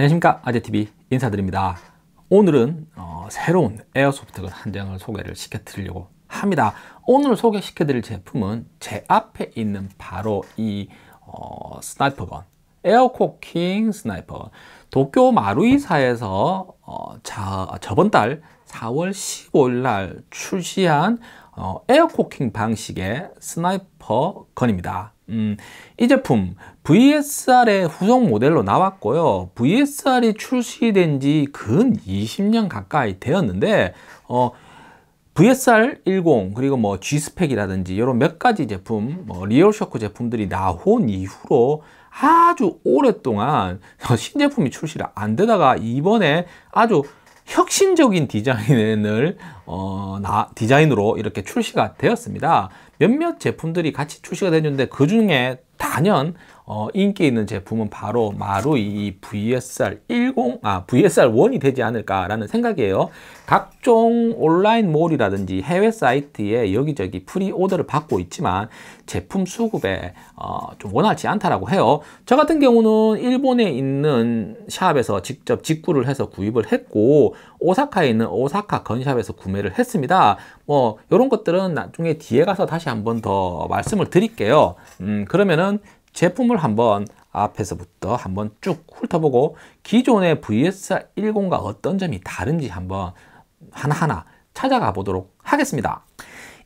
안녕하십니까? 아재TV 인사드립니다. 오늘은 어, 새로운 airsoft gun 한 장을 소개를 시켜드리려고 합니다. 오늘 소개시켜드릴 제품은 제 앞에 있는 바로 이 어, sniper gun. air cocking sniper 도쿄 마루이사에서 어, 자, 저번 달 4월 15일 날 출시한 어, air cocking 방식의 sniper gun입니다. 음, 이 제품 VSR의 후속 모델로 나왔고요. VSR이 출시된 지 근 20년 가까이 되었는데 어, VSR 10 그리고 뭐 G-Spec이라든지 이런 몇 가지 제품 뭐 Real Shock 제품들이 나온 이후로 아주 오랫동안 신제품이 출시를 안 되다가 이번에 아주 혁신적인 디자인을 어, 나, 디자인으로 이렇게 출시가 되었습니다. 몇몇 제품들이 같이 출시가 되는데 그 중에 단연 어, 인기 있는 제품은 바로 마루이 VSR 10, 아, VSR 1이 되지 않을까라는 생각이에요. 각종 온라인 몰이라든지 해외 사이트에 여기저기 pre-order를 받고 있지만 제품 수급에 어, 좀 원활치 않다라고 해요. 저 같은 경우는 일본에 있는 shop에서 직접 직구를 해서 구입을 했고 오사카에 있는 오사카 gun shop에서 구매를 했습니다. 뭐 이런 것들은 나중에 뒤에 가서 다시 한번 더 말씀을 드릴게요. 음, 그러면은 제품을 한번 앞에서부터 한번 쭉 훑어보고 기존의 VSR 10과 어떤 점이 다른지 한번 하나하나 찾아가 보도록 하겠습니다.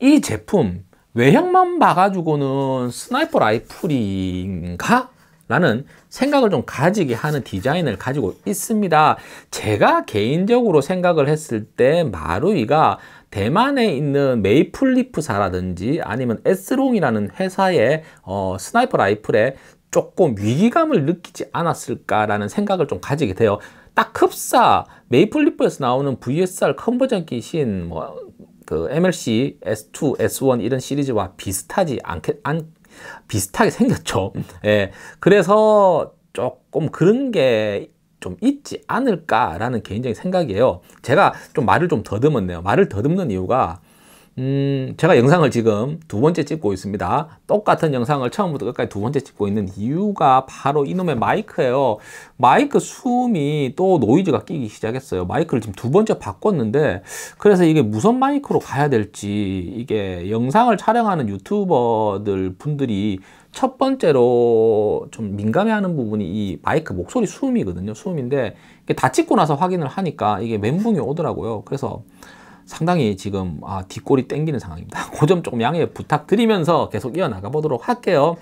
이 제품 외형만 봐가지고는 sniper rifle인가? 라는 생각을 좀 가지게 하는 디자인을 가지고 있습니다. 제가 개인적으로 생각을 했을 때 마루이가 대만에 있는 메이플리프사라든지 아니면 에스롱이라는 회사의 어, sniper rifle에 조금 위기감을 느끼지 않았을까라는 생각을 좀 가지게 돼요. 딱 흡사 메이플리프에서 나오는 VSR conversion kit인 뭐그 MLC S2, S1 이런 시리즈와 비슷하지 않게 안 비슷하게 생겼죠. 예. 그래서 조금 그런 게 좀 있지 않을까라는 개인적인 생각이에요. 제가 좀 말을 좀 더듬었네요. 말을 더듬는 이유가 음, 제가 영상을 지금 두 번째 찍고 있습니다. 똑같은 영상을 처음부터 끝까지 두 번째 찍고 있는 이유가 바로 이놈의 마이크예요. 마이크 숨이 또 노이즈가 끼기 시작했어요. 마이크를 지금 두 번째 바꿨는데 그래서 이게 무선 마이크로 가야 될지 이게 영상을 촬영하는 유튜버들 분들이 첫 번째로 좀 민감해하는 부분이 이 마이크 목소리 수음이거든요. 수음인데 다 찍고 나서 확인을 하니까 이게 멘붕이 오더라고요. 그래서 상당히 지금 아, 뒷골이 땡기는 상황입니다. 그 점 조금 양해 부탁드리면서 계속 이어나가 보도록 할게요.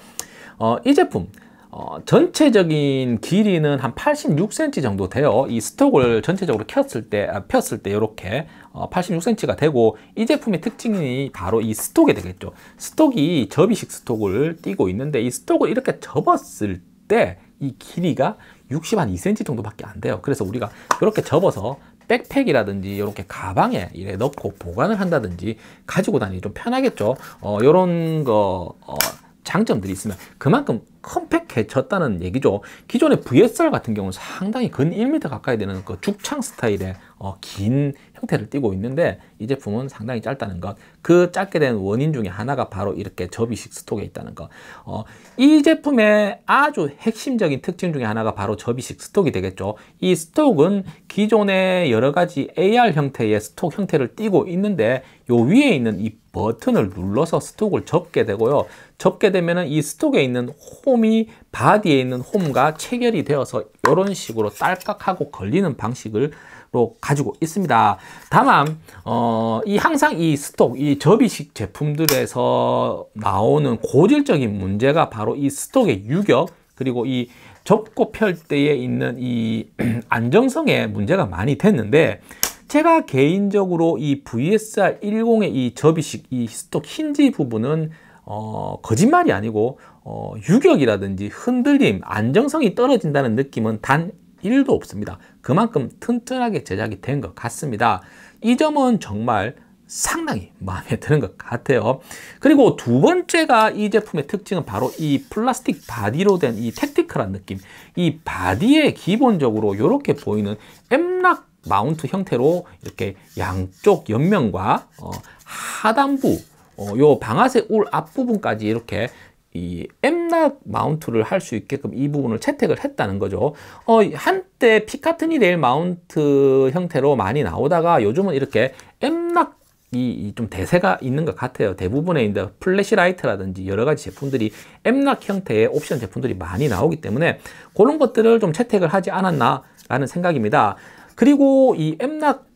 어, 이 제품 어, 전체적인 길이는 한 86cm 정도 돼요. 이 스톡을 전체적으로 켰을 때, 아, 폈을 때 이렇게 어, 86cm가 되고 이 제품의 특징이 바로 이 스톡이 되겠죠. 스톡이 접이식 스톡을 띄고 있는데 이 스톡을 이렇게 접었을 때 이 길이가 60 한 2cm 정도밖에 안 돼요. 그래서 우리가 이렇게 접어서 백팩이라든지 이렇게 가방에 이래 넣고 보관을 한다든지 가지고 다니기 좀 편하겠죠. 어, 요런 거 어, 장점들이 있으면 그만큼 컴팩해졌다는 얘기죠. 기존의 VSR 같은 경우는 상당히 근 1m 가까이 되는 그 죽창 스타일의 어, 긴 형태를 띠고 있는데 이 제품은 상당히 짧다는 것. 그 짧게 된 원인 중에 하나가 바로 이렇게 접이식 스톡에 있다는 것. 어, 이 제품의 아주 핵심적인 특징 중에 하나가 바로 접이식 stock이 되겠죠. 이 stock은 기존의 여러 가지 AR 형태의 stock 형태를 띠고 있는데 요 위에 있는 이 버튼을 눌러서 stock을 접게 되고요. 접게 되면은 이 stock에 있는 홈이 body에 있는 홈과 체결이 되어서 이런 식으로 딸깍하고 걸리는 방식을 로 가지고 있습니다. 다만 어, 이 항상 이 stock, 이 접이식 제품들에서 나오는 고질적인 문제가 바로 이 stock의 유격 그리고 이 접고 펼 때에 있는 이 안정성에 문제가 많이 됐는데 제가 개인적으로 이 VSR 10의 이 접이식 이 스톡 힌지 부분은 어, 거짓말이 아니고 어, 유격이라든지 흔들림, 안정성이 떨어진다는 느낌은 단 1도 없습니다. 그만큼 튼튼하게 제작이 된 것 같습니다. 이 점은 정말 상당히 마음에 드는 것 같아요. 그리고 두 번째가 이 제품의 특징은 바로 이 플라스틱 body로 된 이 tactical한 느낌. 이 body에 기본적으로 이렇게 보이는 M-LOK mount 형태로 이렇게 양쪽 옆면과 어, 하단부, 어, 요 방아쇠 울 앞부분까지 이렇게 이 M-LOK mount를 할 수 있게끔 이 부분을 채택을 했다는 거죠. 어, 한때 Picatinny rail mount 형태로 많이 나오다가 요즘은 이렇게 M-LOK이 좀 대세가 있는 것 같아요. 대부분의 이제 flashlight라든지 여러 가지 제품들이 M-LOK 형태의 옵션 제품들이 많이 나오기 때문에 그런 것들을 좀 채택을 하지 않았나라는 생각입니다. 그리고 이 M-LOK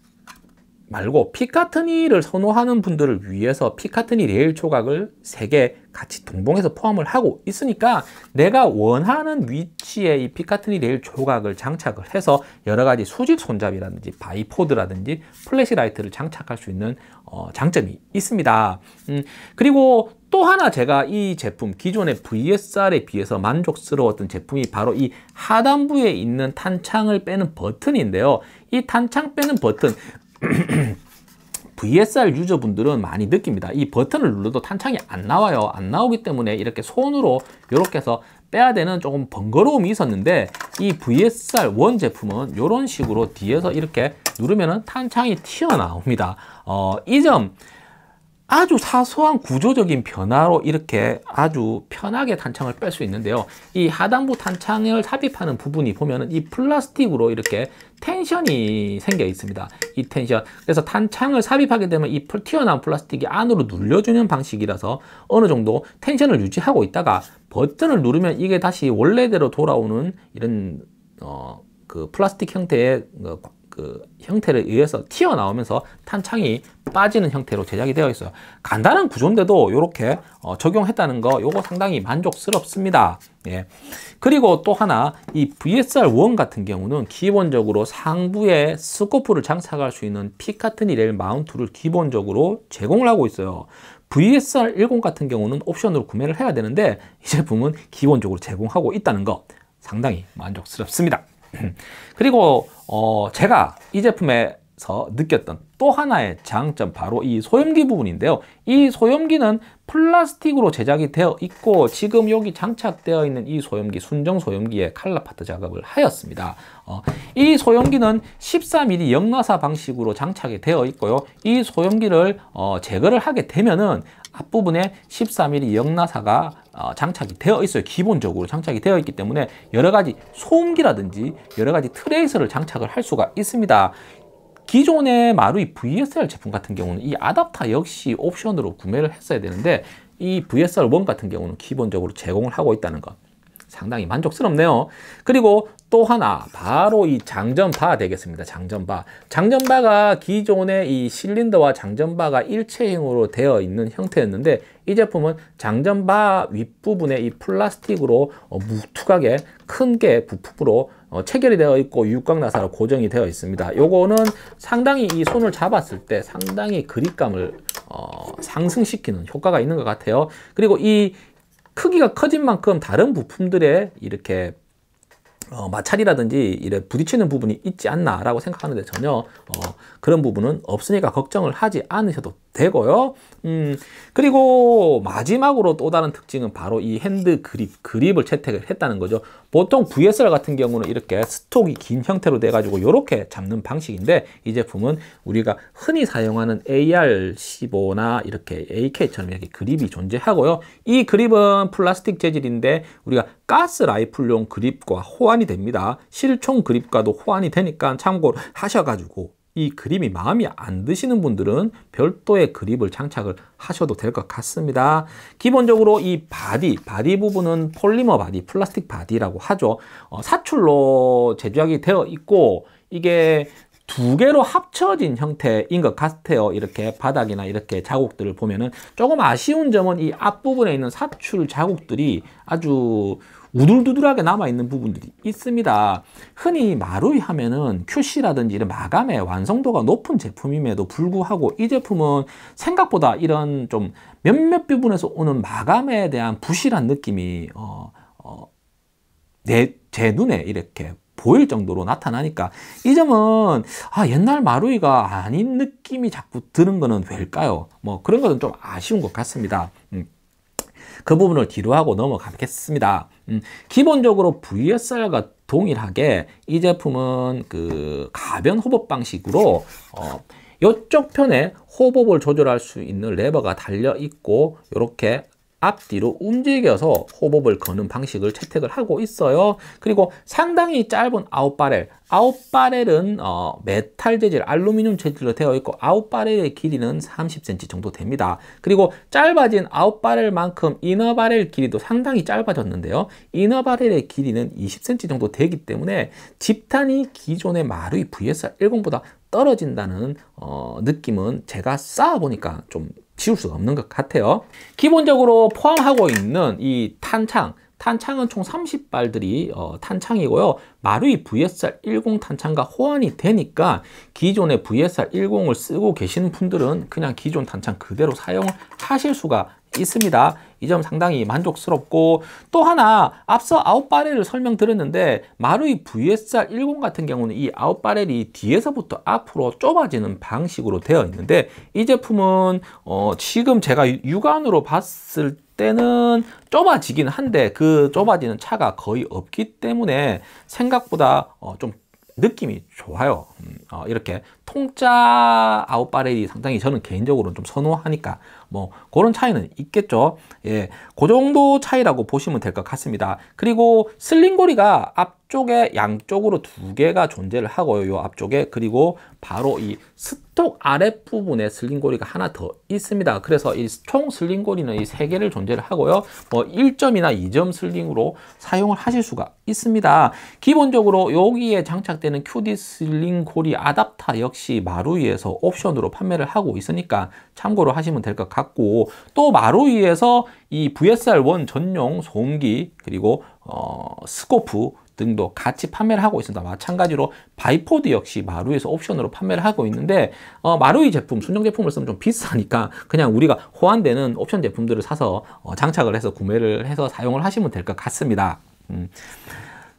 말고 Picatinny를 선호하는 분들을 위해서 Picatinny rail 조각을 3개 같이 동봉해서 포함을 하고 있으니까 내가 원하는 위치에 이 Picatinny rail 조각을 장착을 해서 여러 가지 수직 손잡이라든지 bipod라든지 flashlight를 장착할 수 있는 어, 장점이 있습니다. 음, 그리고 또 하나 제가 이 제품 기존의 VSR에 비해서 만족스러웠던 제품이 바로 이 하단부에 있는 탄창을 빼는 버튼인데요. 이 탄창 빼는 버튼 VSR user분들은 많이 느낍니다. 이 버튼을 눌러도 탄창이 안 나와요. 안 나오기 때문에 이렇게 손으로 이렇게 해서 빼야 되는 조금 번거로움이 있었는데 이 VSR ONE 제품은 이런 식으로 뒤에서 이렇게 누르면 탄창이 튀어나옵니다. 어, 이점 아주 사소한 구조적인 변화로 이렇게 아주 편하게 탄창을 뺄 수 있는데요. 이 하단부 탄창을 삽입하는 부분이 보면은 이 플라스틱으로 이렇게 tension이 생겨 있습니다. 이 텐션. 그래서 탄창을 삽입하게 되면 이 튀어나온 플라스틱이 안으로 눌려주는 방식이라서 어느 정도 tension을 유지하고 있다가 버튼을 누르면 이게 다시 원래대로 돌아오는 이런 어, 그 플라스틱 형태의 그 형태를 의해서 튀어나오면서 탄창이 빠지는 형태로 제작이 되어 있어요. 간단한 구조인데도 이렇게 어, 적용했다는 거 요거 상당히 만족스럽습니다. 예. 그리고 또 하나 이 VSR1 같은 경우는 기본적으로 상부에 스코프를 장착할 수 있는 피카트니 렐 마운트를 기본적으로 제공을 하고 있어요. VSR10 같은 경우는 옵션으로 구매를 해야 되는데 이 제품은 기본적으로 제공하고 있다는 거 상당히 만족스럽습니다. 그리고 어 제가 이 제품에서 느꼈던 또 하나의 장점 바로 이 소염기 부분인데요. 이 소염기는 플라스틱으로 제작이 되어 있고 지금 여기 장착되어 있는 이 소염기 순정 소염기에 칼라 파트 작업을 하였습니다. 어, 이 소염기는 14mm 역나사 방식으로 장착이 되어 있고요. 이 소염기를 어, 제거를 하게 되면은 앞부분에 14mm 역나사가 어, 장착이 되어 있어요. 기본적으로 장착이 되어 있기 때문에 여러 가지 소음기라든지 여러 가지 트레이서를 장착을 할 수가 있습니다. 기존의 마루이 VSR 제품 같은 경우는 이 아답터 역시 옵션으로 구매를 했어야 되는데 이 VSR1 같은 경우는 기본적으로 제공을 하고 있다는 것 상당히 만족스럽네요. 그리고 또 하나 바로 이 장전바 되겠습니다. 장전바. 장전바가 기존의 이 실린더와 장전바가 일체형으로 되어 있는 형태였는데 이 제품은 장전바 윗부분에 이 플라스틱으로 어, 무툭하게 큰 게 부품으로 어, 체결이 되어 있고 육각 나사로 고정이 되어 있습니다. 요거는 상당히 이 손을 잡았을 때 상당히 그립감을 어, 상승시키는 효과가 있는 것 같아요. 그리고 이 크기가 커진 만큼 다른 부품들에 이렇게 어, 마찰이라든지 이래 부딪히는 부분이 있지 않나라고 생각하는데 전혀 어, 그런 부분은 없으니까 걱정을 하지 않으셔도 되고요. 음, 그리고 마지막으로 또 다른 특징은 바로 이 hand grip, 그립을 채택을 했다는 거죠. 보통 VSR 같은 경우는 이렇게 stock이 긴 형태로 돼가지고 이렇게 잡는 방식인데 이 제품은 우리가 흔히 사용하는 AR15나 이렇게 AK처럼 이렇게 그립이 존재하고요. 이 그립은 플라스틱 재질인데 우리가 가스 라이플용 그립과 호환이 됩니다. 실총 그립과도 호환이 되니까 참고를 하셔가지고 이 그립이 마음이 안 드시는 분들은 별도의 그립을 장착을 하셔도 될 것 같습니다. 기본적으로 이 body, body 부분은 폴리머 body, 플라스틱 body라고 하죠. 어, 사출로 제작이 되어 있고 이게 두 개로 합쳐진 형태인 것 같아요. 이렇게 바닥이나 이렇게 자국들을 보면은 조금 아쉬운 점은 이 앞부분에 있는 사출 자국들이 아주 우둘두둘하게 남아있는 부분들이 있습니다. 흔히 마루이 하면은 QC라든지 이런 마감의 완성도가 높은 제품임에도 불구하고 이 제품은 생각보다 이런 좀 몇몇 부분에서 오는 마감에 대한 부실한 느낌이 어, 어, 내, 제 눈에 이렇게 보일 정도로 나타나니까 이 점은 아 옛날 마루이가 아닌 느낌이 자꾸 드는 거는 왜일까요? 뭐 그런 것은 좀 아쉬운 것 같습니다. 음. 그 부분을 뒤로 하고 넘어가겠습니다. 음, 기본적으로 VSR과 동일하게 이 제품은 그 가변 호법 방식으로 어, 이쪽 편에 hop-up을 조절할 수 있는 레버가 달려 있고 이렇게 앞뒤로 움직여서 hop-up을 거는 방식을 채택을 하고 있어요. 그리고 상당히 짧은 out barrel, out barrel은 어, 메탈 재질, 알루미늄 재질로 되어 있고 out barrel의 길이는 30cm 정도 됩니다. 그리고 짧아진 out barrel만큼 inner barrel 길이도 상당히 짧아졌는데요. inner barrel의 길이는 20cm 정도 되기 때문에 집탄이 기존의 마루이 VSR10보다 떨어진다는 어, 느낌은 제가 쌓아보니까 좀 지울 수가 없는 것 같아요. 기본적으로 포함하고 있는 이 탄창, 탄창은 총 30발들이 어, 탄창이고요. 마루이 VSR10 탄창과 호환이 되니까 기존의 VSR10을 쓰고 계시는 분들은 그냥 기존 탄창 그대로 사용을 하실 수가 있습니다. 이 점 상당히 만족스럽고 또 하나 앞서 아웃바렐을 설명드렸는데 마루이 VSR10 같은 경우는 이 아웃바렐이 뒤에서부터 앞으로 좁아지는 방식으로 되어 있는데 이 제품은 어 지금 제가 육안으로 봤을 때는 좁아지긴 한데 그 좁아지는 차가 거의 없기 때문에 생각보다 어좀 느낌이 좋아요. 음, 어, 이렇게 통짜 아웃바렐이 상당히 저는 개인적으로 좀 선호하니까 뭐 그런 차이는 있겠죠. 예, 그 정도 차이라고 보시면 될 것 같습니다. 그리고 슬링고리가 앞쪽에 양쪽으로 두 개가 존재를 하고요. 요 앞쪽에 그리고 바로 이 스톡 아랫부분에 슬링고리가 하나 더 있습니다. 그래서 이 총 슬링고리는 이 세 개를 존재를 하고요. 뭐 1점이나 2점 슬링으로 사용을 하실 수가 있습니다. 기본적으로 여기에 장착되는 QD 슬링고리 아답터 역시 마루이에서 옵션으로 판매를 하고 있으니까 참고로 하시면 될 것 같고 또 마루이에서 이 VSR1 전용 소음기 그리고 어, scope 등도 같이 판매를 하고 있습니다. 마찬가지로 bipod 역시 마루이에서 옵션으로 판매를 하고 있는데 어, 마루이 제품, 순정 제품을 쓰면 좀 비싸니까 그냥 우리가 호환되는 옵션 제품들을 사서 어, 장착을 해서 구매를 해서 사용을 하시면 될 것 같습니다. 음.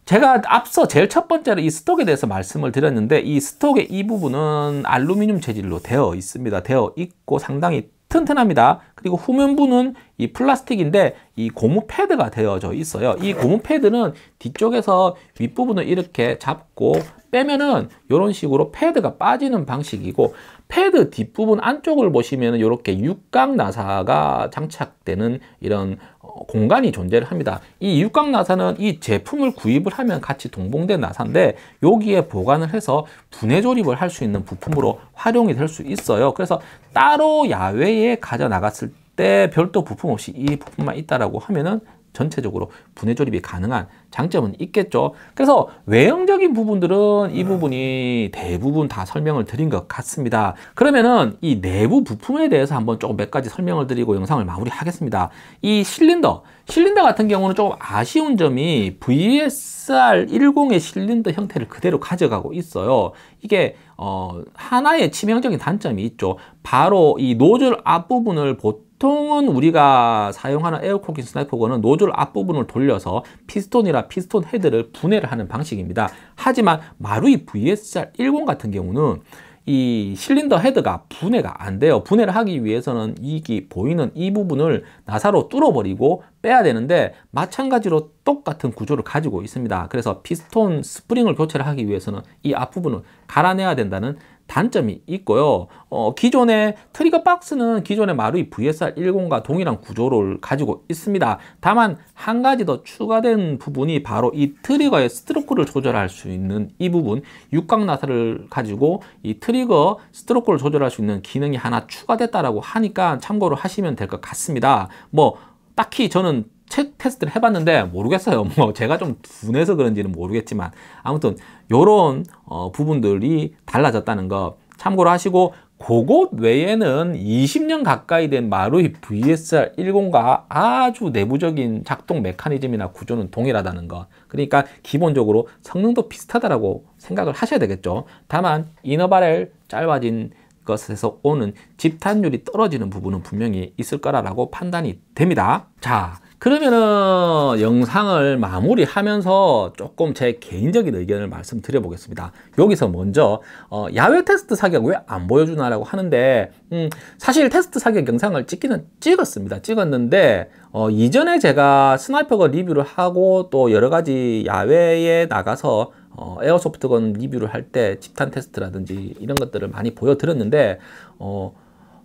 제가 앞서 제일 첫 번째로 이 스톡에 대해서 말씀을 드렸는데 이 스톡의 이 부분은 알루미늄 재질로 되어 있습니다. 되어 있고 상당히 튼튼합니다. 그리고 후면부는 이 플라스틱인데 이 고무 패드가 되어져 있어요. 이 고무 패드는 뒤쪽에서 윗부분을 이렇게 잡고 빼면은 이런 식으로 패드가 빠지는 방식이고 패드 뒷부분 안쪽을 보시면 이렇게 육각 나사가 장착되는 이런 어, 공간이 존재를 합니다. 이 육각 나사는 이 제품을 구입을 하면 같이 동봉된 나사인데 여기에 보관을 해서 분해 조립을 할 수 있는 부품으로 활용이 될 수 있어요. 그래서 따로 야외에 가져 나갔을 때 별도 부품 없이 이 부품만 있다라고 하면은 전체적으로 분해 조립이 가능한 장점은 있겠죠. 그래서 외형적인 부분들은 이 부분이 대부분 다 설명을 드린 것 같습니다. 그러면은 이 내부 부품에 대해서 한번 조금 몇 가지 설명을 드리고 영상을 마무리하겠습니다. 이 실린더, 실린더 같은 경우는 조금 아쉬운 점이 VSR10의 실린더 형태를 그대로 가져가고 있어요. 이게 어, 하나의 치명적인 단점이 있죠. 바로 이 노즐 앞부분을 보통 보통은 우리가 사용하는 air cocking sniper gun은 노즐 앞부분을 돌려서 피스톤이나 피스톤 헤드를 분해를 하는 방식입니다. 하지만 마루이 VSR10 같은 경우는 이 실린더 헤드가 분해가 안 돼요. 분해를 하기 위해서는 여기 보이는 이 부분을 나사로 뚫어버리고 빼야 되는데 마찬가지로 똑같은 구조를 가지고 있습니다. 그래서 피스톤 스프링을 교체를 하기 위해서는 이 앞부분을 갈아내야 된다는 단점이 있고요. 어, 기존의 trigger box는 기존의 마루이 VSR10과 동일한 구조를 가지고 있습니다. 다만 한 가지 더 추가된 부분이 바로 이 trigger의 스트로크를 조절할 수 있는 이 부분 육각 나사를 가지고 이 trigger 스트로크를 조절할 수 있는 기능이 하나 추가됐다라고 하니까 참고로 하시면 될 것 같습니다. 뭐 딱히 저는 책 테스트를 해봤는데 모르겠어요. 뭐 제가 좀 둔해서 그런지는 모르겠지만 아무튼 요런 어, 부분들이 달라졌다는 거 참고로 하시고 그것 외에는 20년 가까이 된 마루이 VSR10과 아주 내부적인 작동 메커니즘이나 구조는 동일하다는 거. 그러니까 기본적으로 성능도 비슷하다라고 생각을 하셔야 되겠죠. 다만 이너바렐 짧아진 것에서 오는 집탄율이 떨어지는 부분은 분명히 있을 거라고 판단이 됩니다. 자, 그러면은 영상을 마무리하면서 조금 제 개인적인 의견을 말씀드려 보겠습니다. 여기서 먼저 어, 야외 테스트 사격 왜 안 보여주나 라고 하는데 음, 사실 테스트 사격 영상을 찍기는 찍었습니다. 찍었는데 어, 이전에 제가 sniper gun 리뷰를 하고 또 여러 가지 야외에 나가서 어, airsoft gun 리뷰를 할 때 집탄 테스트라든지 이런 것들을 많이 보여드렸는데 어,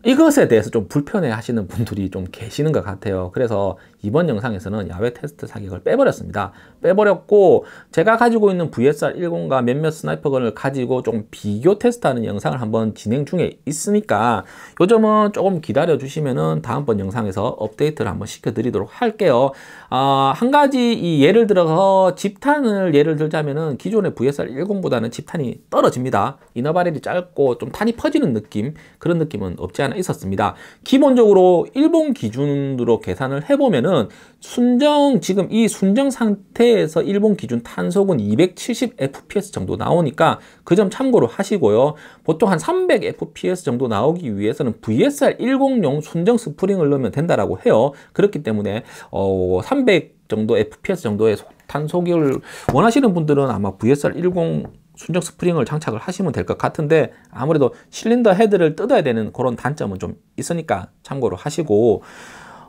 이것에 대해서 좀 불편해 하시는 분들이 좀 계시는 것 같아요. 그래서 이번 영상에서는 야외 테스트 사격을 빼버렸습니다. 빼버렸고 제가 가지고 있는 VSR 10과 몇몇 스나이퍼건을 가지고 좀 비교 테스트하는 영상을 한번 진행 중에 있으니까 요점은 조금 기다려 주시면은 다음번 영상에서 업데이트를 한번 시켜드리도록 할게요. 어, 한 가지 이 예를 들어서 집탄을 예를 들자면은 기존의 VSR 10보다는 집탄이 떨어집니다. 이너바렐이 짧고 좀 탄이 퍼지는 느낌 그런 느낌은 없지 않아 하나 있었습니다. 기본적으로 일본 기준으로 계산을 해보면은 순정 지금 이 순정 상태에서 일본 기준 탄속은 270 fps 정도 나오니까 그 점 참고로 하시고요. 보통 한 300 fps 정도 나오기 위해서는 VSR 10용 순정 스프링을 넣으면 된다라고 해요. 그렇기 때문에 어, 300 정도 fps 정도의 탄속을 원하시는 분들은 아마 VSR 10 순정 스프링을 장착을 하시면 될 것 같은데 아무래도 실린더 헤드를 뜯어야 되는 그런 단점은 좀 있으니까 참고로 하시고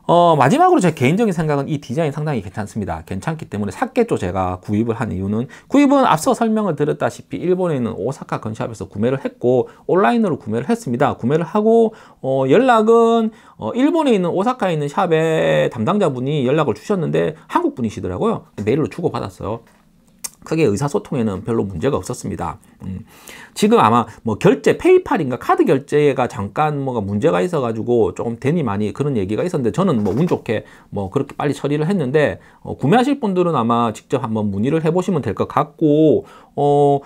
어, 마지막으로 제 개인적인 생각은 이 디자인 상당히 괜찮습니다. 괜찮기 때문에 샀겠죠. 제가 구입을 한 이유는 구입은 앞서 설명을 드렸다시피 일본에 있는 오사카 건샵에서 구매를 했고 온라인으로 구매를 했습니다. 구매를 하고 어, 연락은 어, 일본에 있는 오사카에 있는 샵의 담당자분이 연락을 주셨는데 한국 분이시더라고요. 메일로 주고받았어요. 크게 의사소통에는 별로 문제가 없었습니다. 음. 지금 아마 뭐 결제 페이팔인가 카드 결제가 잠깐 뭐가 문제가 있어가지고 조금 대니 많이 그런 얘기가 있었는데 저는 뭐 운 좋게 뭐 그렇게 빨리 처리를 했는데 어, 구매하실 분들은 아마 직접 한번 문의를 해보시면 될 것 같고 어.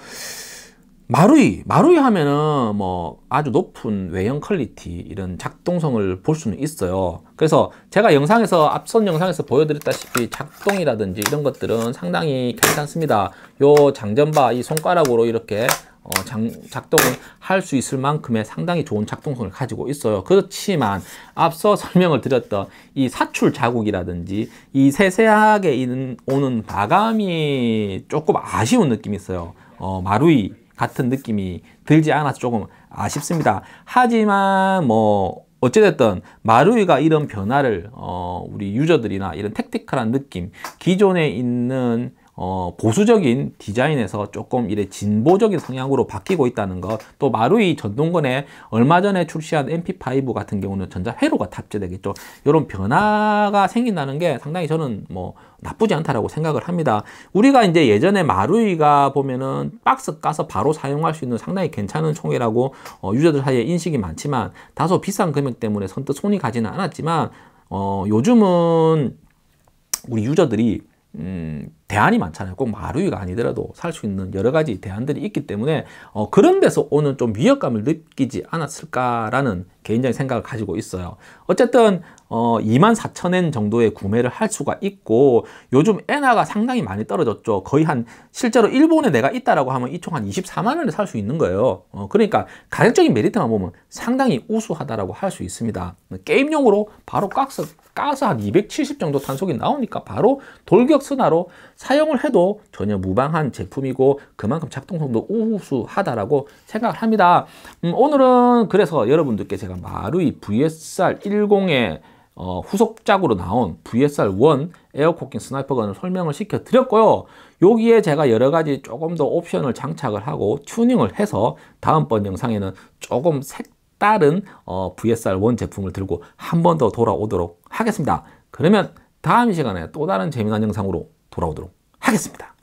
마루이, 마루이 하면은 뭐 아주 높은 외형 quality 이런 작동성을 볼 수는 있어요. 그래서 제가 영상에서 앞선 영상에서 보여드렸다시피 작동이라든지 이런 것들은 상당히 괜찮습니다. 요 장전바 이 손가락으로 이렇게 어, 장, 작동을 할 수 있을 만큼의 상당히 좋은 작동성을 가지고 있어요. 그렇지만 앞서 설명을 드렸던 이 사출 자국이라든지 이 세세하게 오는 마감이 조금 아쉬운 느낌이 있어요. 어, 마루이 같은 느낌이 들지 않아서 조금 아쉽습니다. 하지만 뭐 어찌됐든 마루이가 이런 변화를 어 우리 유저들이나 이런 택티컬한 느낌 기존에 있는 어, 보수적인 디자인에서 조금 이래 진보적인 성향으로 바뀌고 있다는 것, 또 마루이 전동건에 얼마 전에 출시한 MP5 같은 경우는 전자 회로가 탑재되겠죠. 이런 변화가 생긴다는 게 상당히 저는 뭐 나쁘지 않다라고 생각을 합니다. 우리가 이제 예전에 마루이가 보면은 박스 까서 바로 사용할 수 있는 상당히 괜찮은 총이라고 어, 유저들 사이에 인식이 많지만 다소 비싼 금액 때문에 선뜻 손이 가지는 않았지만 어, 요즘은 우리 유저들이 음, 대안이 많잖아요. 꼭 마루이가 아니더라도 살 수 있는 여러 가지 대안들이 있기 때문에 어, 그런 데서 오는 좀 위협감을 느끼지 않았을까라는 개인적인 생각을 가지고 있어요. 어쨌든 어, 2만 4천엔 정도의 구매를 할 수가 있고 요즘 엔화가 상당히 많이 떨어졌죠. 거의 한 실제로 일본에 내가 있다라고 하면 이 총 한 24만 원에 살 수 있는 거예요. 어, 그러니까 가격적인 메리트만 보면 상당히 우수하다라고 할 수 있습니다. 게임용으로 바로 깍서 까서 한 270 정도 탄속이 나오니까 바로 돌격 스나로 사용을 해도 전혀 무방한 제품이고 그만큼 작동성도 우수하다라고 생각을 합니다. 음, 오늘은 그래서 여러분들께 제가 마루이 VSR 10의 어, 후속작으로 나온 VSR1 air cocking sniper gun을 설명을 시켜 드렸고요. 여기에 제가 여러 가지 조금 더 옵션을 장착을 하고 튜닝을 해서 다음번 영상에는 조금 색다른 어, VSR1 제품을 들고 한 번 더 돌아오도록 하겠습니다. 그러면 다음 시간에 또 다른 재미난 영상으로 돌아오도록 하겠습니다.